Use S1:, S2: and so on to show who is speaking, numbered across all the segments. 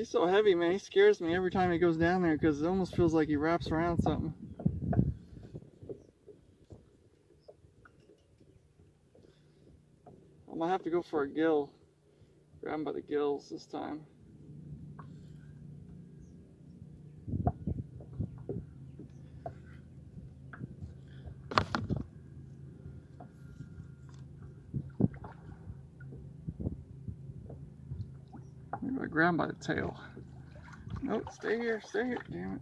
S1: He's so heavy, man. He scares me every time he goes down there because it almost feels like he wraps around something. I'm going to have to go for a gill. Grab him by the gills this time. Him by the tail. Nope, stay here, stay here, damn it.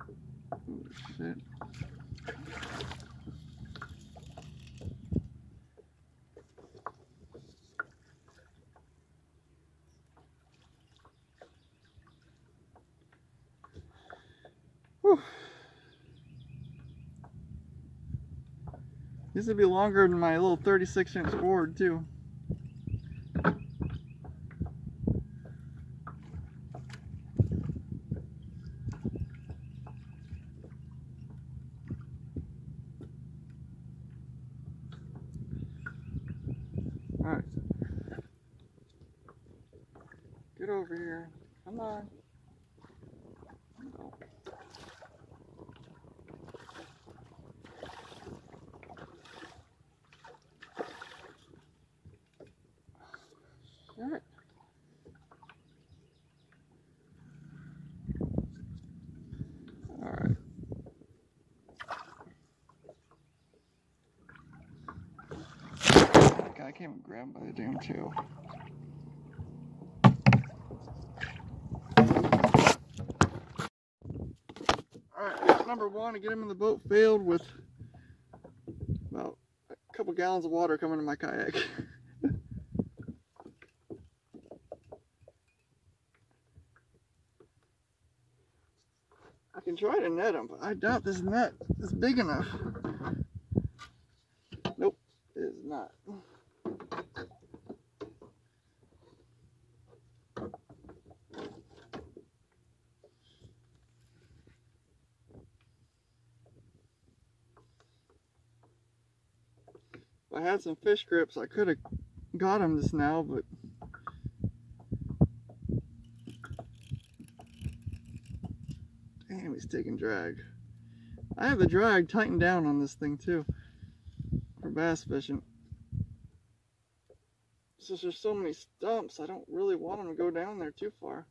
S1: Oh shit. This would be longer than my little 36 inch board too. Alright. Get over here. Come on. Alright. God, I can't even grab by the damn tail. Alright, number one to get him in the boat failed with about a couple gallons of water coming in my kayak. I can try to net him, but I doubt this net is big enough. Nope, it is not. If I had some fish grips, I could have got them just now, but damn, he's taking drag. I have the drag tightened down on this thing too for bass fishing. Since there's so many stumps, I don't really want him to go down there too far.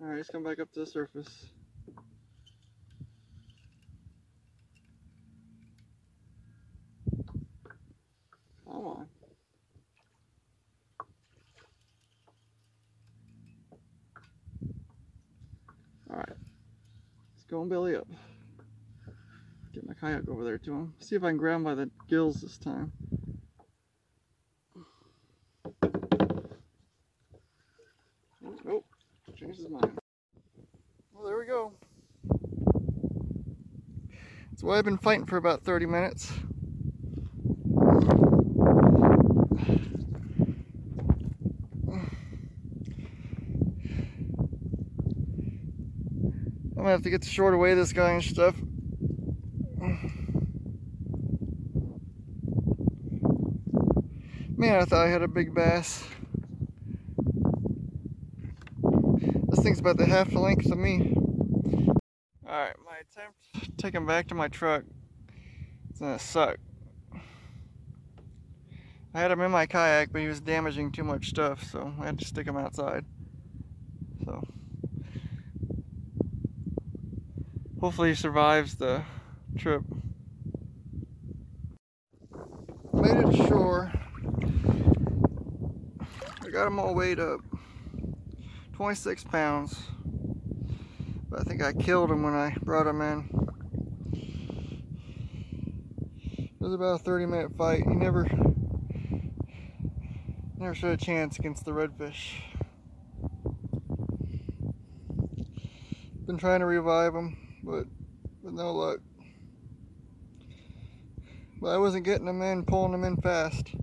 S1: Alright, let's come back up to the surface. Oh. Come on. Alright. Let's go and belly up. Get my kayak over there to him. See if I can grab him by the gills this time. Oh. Changed his mind. Well, there we go. That's why I've been fighting for about 30 minutes. Gonna have to get the short away this guy and stuff. Man, I thought I had a big bass. This thing's about the half the length of me. Alright, my attempt to take him back to my truck is gonna suck. I had him in my kayak, but he was damaging too much stuff, so I had to stick him outside. So, hopefully he survives the trip. Made it to shore. I got him all weighed up. 26 pounds. But I think I killed him when I brought him in. It was about a 30 minute fight. He never never stood a chance against the redfish. Been trying to revive him, but with no luck. But I wasn't getting them in, pulling them in fast.